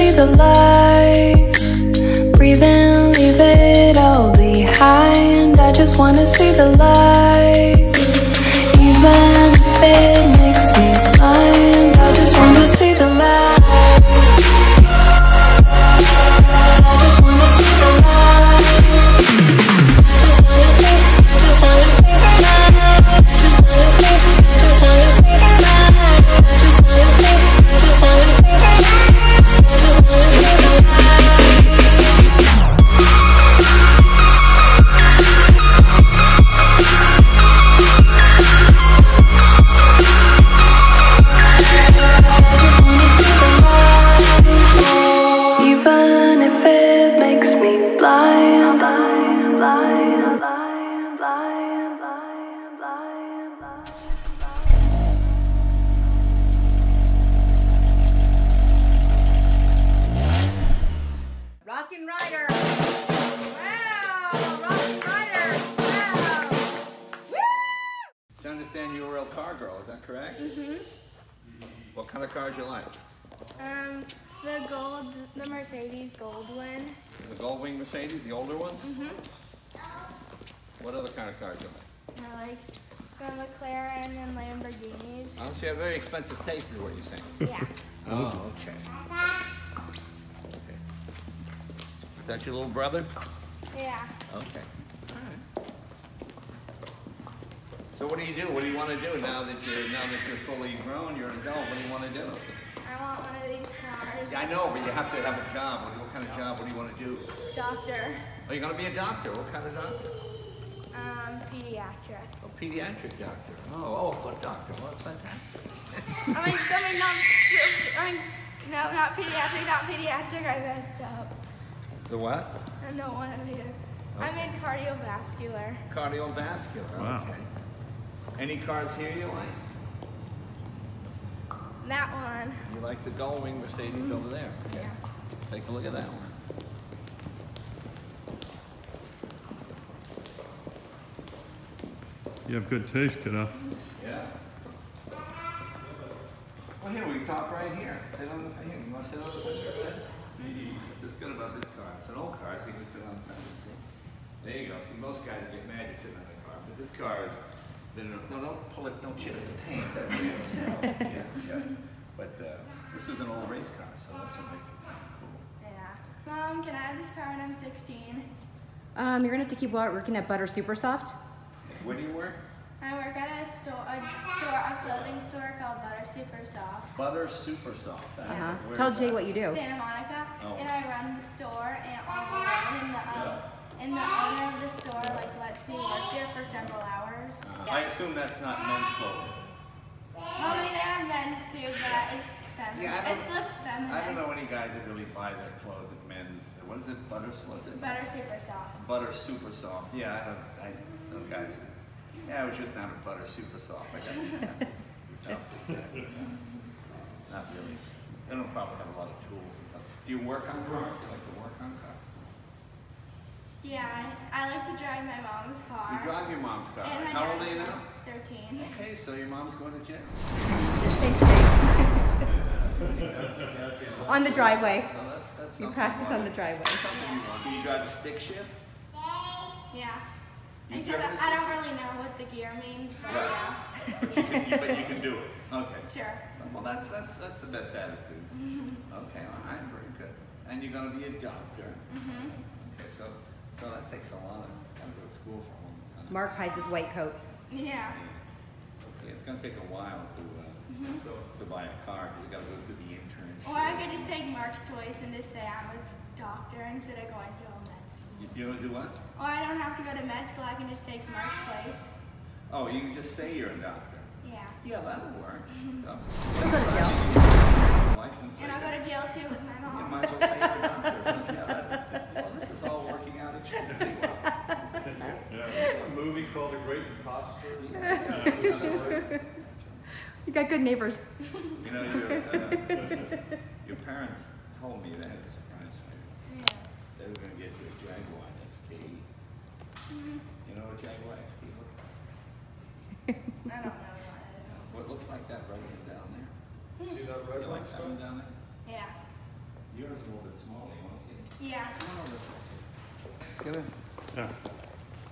S: See the light. Breathe in, leave it all behind. I just want to see the light. Even if it makes me blind, the
T: older ones?
R: Mm-hmm.
T: What other kind of cars do you like?
R: I like McLaren and Lamborghinis.
T: Oh, so you have very expensive taste, is what you're saying.
R: Yeah.
T: Oh, okay. Okay. Is that your little brother?
R: Yeah.
T: Okay. All right. So what do you do? What do you want to do now that you're now that you're fully grown? You're an adult. What do you want to do?
R: I want one of these cars.
T: Yeah, I know, but you have to have a job. What, what kind of job? What do you want to do?
R: Doctor.
T: Are you going to be a doctor? What kind of doctor?
R: Um, pediatric.
T: A pediatric doctor. Oh, oh, a foot doctor. Well, that's fantastic.
R: I mean, I mean, not, I mean, no, not pediatric, not pediatric. I messed up.
T: The what?
R: I don't want to be. I'm in cardiovascular.
T: Cardiovascular. Wow. Okay. Any cars here you like?
R: That one.
T: You like the Gullwing Mercedes over there? Mm-hmm. Okay. Let's take a look at that one.
F: You have good taste, kiddo.
T: Yeah. Well, here, we can talk right here. Sit on the, here, you want to sit on the fender? Sit. That's what's good about this car. It's an old car, so you can sit on the fender. There you go. See, most guys get mad you sit on the car, but this car is, been, no, don't pull it, don't chip the paint. yeah, yeah. But uh, this was an old race car, so that's what makes it kind of cool.
R: Yeah. Mom, can I have this car when I'm 16?
B: Um, you're gonna have to keep working at Butter Super Soft.
T: Where do you work?
R: I work at a store, a store, a clothing store called Butter Super Soft.
T: Butter Super Soft. I don't know.
B: Uh-huh.
T: Where's
B: Tell
T: that?
B: Jay what you do.
R: Santa Monica,
T: Oh.
R: and I run the store and on the road, and the um, and the owner of the store like lets me work there for several hours.
T: Uh, I assume that's not men's clothing.
R: Mommy, they have men's too, but it's
C: feminine.
T: Yeah, I don't,
C: it looks feminine.
T: I don't know any guys that really buy their clothes at men's. What is it? Butter? What's it?
C: Butter super soft.
T: Butter super soft. Yeah, I don't. I those guys. Yeah, I was just down at butter super soft. I got yeah, this outfit. Yeah, it's just Not really. They don't probably have a lot of tools and stuff. Do you work on cars? Like work on cars?
C: Yeah, I, I like to drive my mom's car.
T: You drive your mom's car.
C: And
T: How old are you now?
C: 13.
T: Okay, so your mom's going to jail.
B: On the driveway.
T: So that's, that's
B: You
T: something
B: practice on the driveway.
T: That's something you. Do you drive a stick shift?
C: Yeah.
T: You
C: Except
T: drive a
C: I, I don't really know what the gear means, but
T: Right.
C: yeah.
T: But you can, you, but you can do it. Okay.
C: Sure.
T: Well, that's that's that's the best attitude. Okay, all right, very good. And you're going to be a doctor.
C: Mhm.
T: Okay, so so that takes a lot of. Got to go to school for a long time.
B: Mark hides his white coats.
C: Yeah.
T: Okay, it's going to take a while to uh,
C: Mhm.
T: to buy a car because you got to go through the internship.
C: Or I could just take Mark's toys and just say I'm a doctor instead of going through all med school.
T: You, you do what?
C: Or I don't have to go to med school, I can just take Mark's place.
T: Oh, you can just say you're a doctor.
C: Yeah.
T: Yeah, that'll work. So.
B: Don't go to jail.
T: License.
C: And I'll go to jail too with my
T: You
C: mom.
T: might as well say you're a doctor. So, yeah, that, well, this is all working out extremely well.
H: Yeah. A movie called The Great Imposter.
B: You got good neighbors.
T: You know, your, uh, your parents told me they had a surprise for you. They were going to get you a Jaguar XKE. You know what a Jaguar XKE looks like?
C: I don't know is.
T: It looks like that red one down there.
H: See that red
T: You
H: one,
T: like that one down there?
C: Yeah.
T: Yours is a little bit smaller. You want to see it?
C: Yeah.
T: Come on over. Get in.
F: Yeah.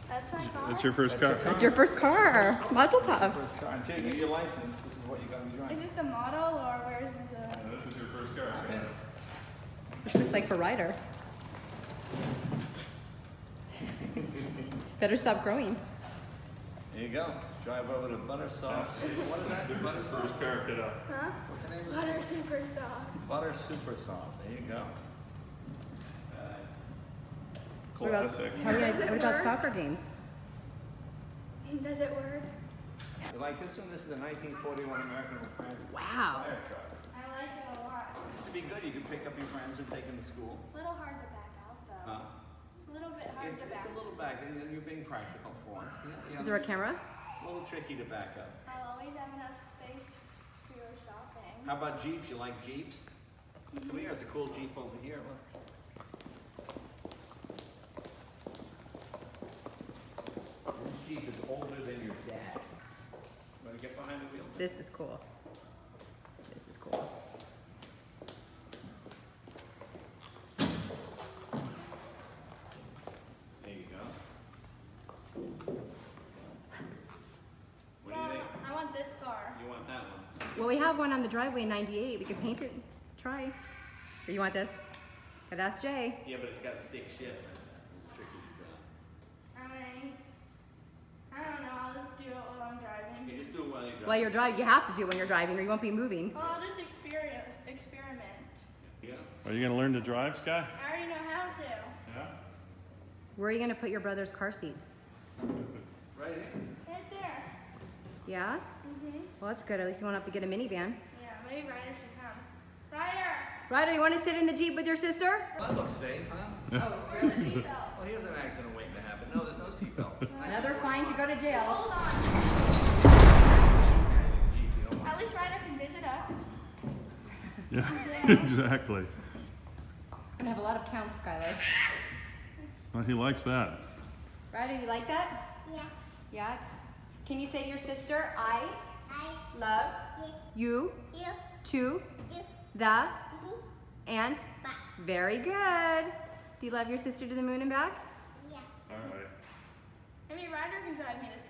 C: That's my car.
F: That's your first car.
B: That's your first car. Mazel tov.
T: First car. Until you get your license, this is what you got to be
C: Is this the model or where's the...
F: This is your first car.
B: This looks like for Ryder. Better stop growing.
T: There you go. Drive over to Buttersoft. What is that? Buttersoft.
F: First car, kiddo.
C: Huh?
T: What's the name of
C: Butter
T: it?
C: super soft.
T: Butter Super Soft. There you go.
B: What about,
F: Classic.
B: how do you guys, what about soccer games?
C: Does it work?
T: You like this one? This is a 1941 American LaFrance
B: Wow.
T: fire truck.
C: I like it a lot.
T: Used to be good. You could pick up your friends and take them to school.
C: A little hard to back out though.
T: Huh?
C: It's a little bit hard
T: It's,
C: to back. Out.
T: It's a little back. and You're being practical for once. Yeah, yeah.
B: Is there a camera?
T: It's a little tricky to back up.
C: I'll always have enough space for your shopping.
T: How about Jeeps? You like Jeeps? Come mm-hmm. here. There's a cool Jeep over here. Look. This Jeep is older than your dad. Want to get behind the wheel?
B: This is cool. This is cool.
T: There you go. What do you
C: Mom,
T: think?
C: I want this car.
T: You want that one?
B: Well, we have one on the driveway in 98. We can paint it. Try. Or you want this? Gotta ask Jay.
T: Yeah, but it's got a stick shift. That's tricky to
C: I mean, I don't know. I'll just do it while I'm driving.
T: drive. You just do it while you drive.
B: While you're driving, you have to do it when you're driving or you won't be moving.
C: Well, I'll just experiment. Experiment.
T: Yeah.
F: Are you going to learn to drive, Sky?
C: I already know how to.
F: Yeah.
B: Where are you gonna put your brother's car seat?
T: Right here.
C: Right there.
B: Yeah?
C: Mhm.
B: Well, that's good. At least you won't have to get a minivan.
C: Yeah, maybe Ryder should come. Ryder.
B: Ryder, you want to sit in the Jeep with your sister?
T: Well, that looks safe, huh?
C: Oh, where's the seatbelt?
T: Well, here's an accident waiting to happen. No, there's no seatbelt.
B: Another fine to go to jail.
C: Hold on. At least Ryder can visit us.
F: Yeah, exactly.
B: Gonna have a lot of counts, Skyler.
F: Well, he likes that.
B: Ryder, you like that?
U: Yeah.
B: Yeah? Can you say to your sister, I
U: I
B: love
U: you.
B: you
U: You.
B: to
U: You.
B: the and
U: Bye.
B: very good. Do you love your sister to the moon and back?
U: Yeah.
F: All right.
C: I mean, Ryder can drive me to school.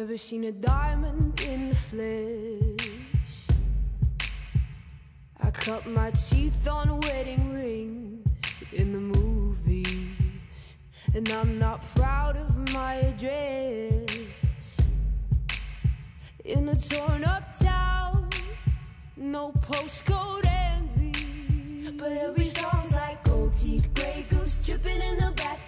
V: Never seen a diamond in the flesh. I cut my teeth on wedding rings in the movies, and I'm not proud of my address. In a torn up town, no postcode envy.
S: But every song's like gold teeth, Grey Goose dripping in the bathroom,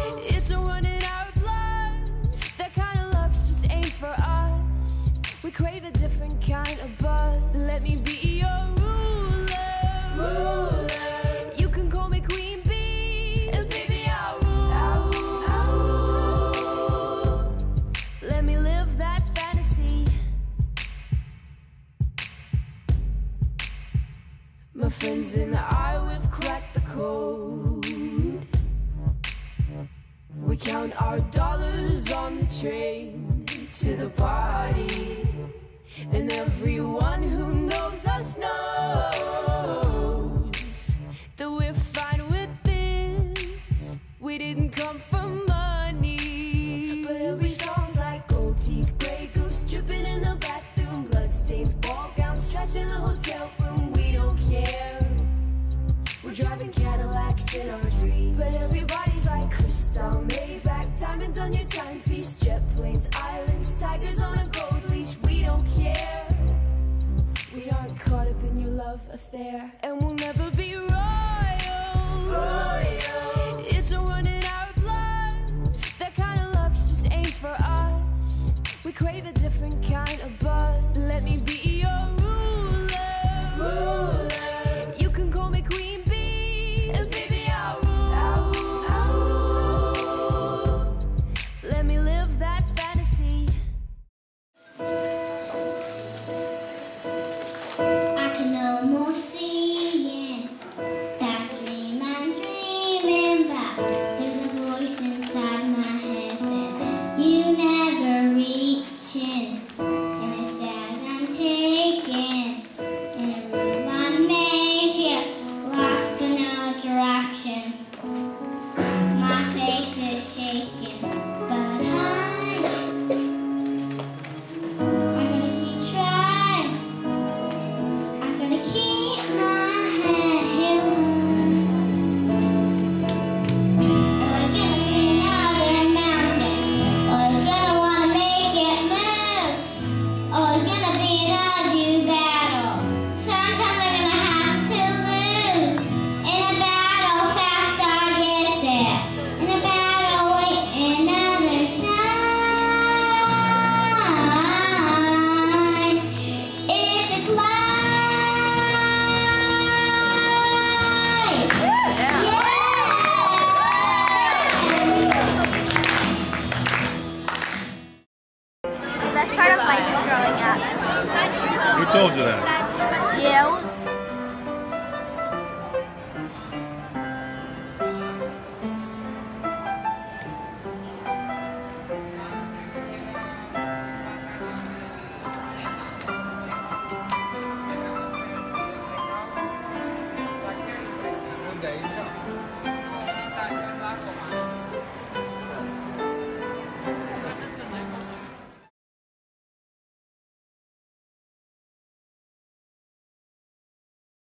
V: Let me be your ruler.
S: Ruler.
V: You can call me Queen Bee,
S: And baby, I'll rule. I'll rule.
V: Let me live that fantasy. My friends and I, we've cracked the code. We count our dollars on the train to the party. And everyone who knows us knows that we're fine with this. We didn't come for money.
S: But every song's like gold teeth, Grey Goose dripping in the bathroom, bloodstains, ball gowns, trash in the hotel room. We don't care. We're driving Cadillacs in our dreams. But everybody's like Cristal, Maybach, diamonds on your timepiece, jet planes, islands, tigers on affair and we'll never be royal. It's a run in our blood. That
V: kind of luck's just ain't for us. We crave a different kind of buzz. Let me be.